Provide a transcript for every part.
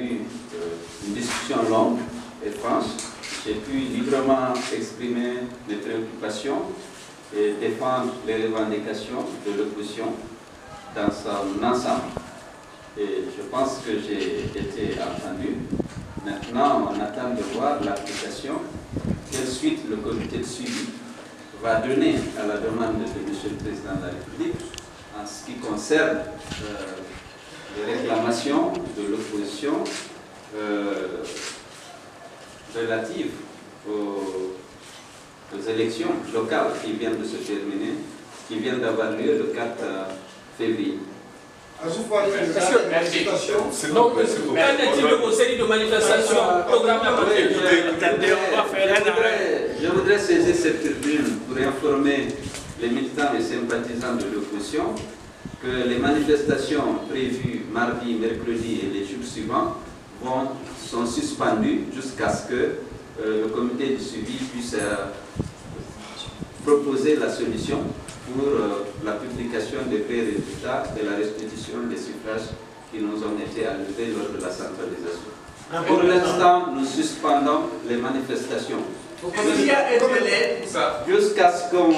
eu euh, une discussion longue et franche. J'ai pu librement exprimer mes préoccupations et défendre les revendications de l'opposition dans son ensemble. Et je pense que j'ai été entendu. Maintenant, on attend de voir l'application, quelle suite le comité de suivi va donner à la demande de M. le Président de la République en ce qui concerne euh, les réclamations de l'opposition euh, relatives aux, élections locales qui viennent de se terminer, qui viennent d'avoir lieu le 4 euh, février. Est-il de vos séries de manifestations programmées Je voudrais saisir cette tribune pour informer les militants et sympathisants de l'opposition que les manifestations prévues mardi, mercredi et les jours suivants vont, sont suspendues jusqu'à ce que euh, le comité de suivi puisse euh, proposer la solution pour euh, la publication des vrais résultats et la restitution des suffrages qui nous ont été enlevés lors de la centralisation. Pour l'instant, nous suspendons les manifestations. Jusqu'à ce qu'on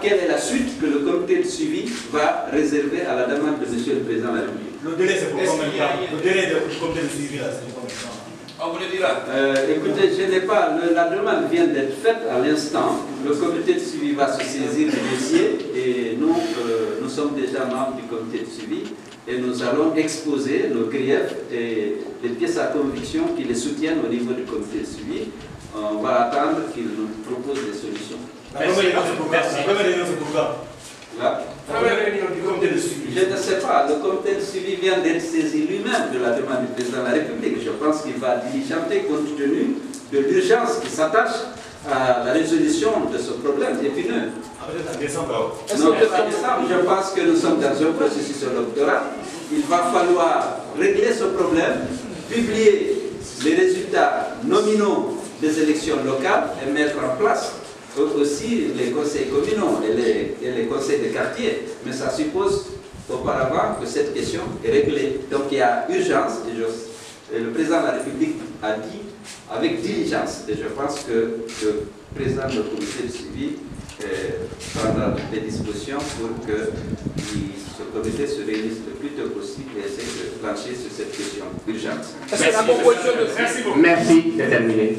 quelle est la suite que le comité de suivi va réserver à la demande de M. le Président de la République. Le délai, c'est pour combien de temps Le délai du comité de suivi, là, c'est pour combien de temps on vous le dira. Euh, écoutez, je n'ai pas. la demande vient d'être faite à l'instant. Le comité de suivi va se saisir du dossier et nous, euh, nous sommes déjà membres du comité de suivi et nous allons exposer nos griefs et les pièces à conviction qui les soutiennent au niveau du comité de suivi. On va attendre qu'ils nous proposent des solutions. Merci. Merci. Là. Je ne sais pas, le comité de suivi vient d'être saisi lui-même de la demande du président de la République. Je pense qu'il va diligenter compte tenu de l'urgence qui s'attache à la résolution de ce problème épineux. En décembre. Non, en décembre, je pense que nous sommes dans un processus électoral. Il va falloir régler ce problème, publier les des élections locales et mettre en place aussi les conseils communaux et les, les, conseils de quartier, mais ça suppose auparavant que cette question est réglée. Donc il y a urgence, et, le président de la République a dit avec diligence, et je pense que le président du comité de suivi euh, prendra toutes les dispositions pour que ce comité se réunisse le plus tôt possible et essaie de plancher sur cette question urgente. Merci, Merci, c'est terminé.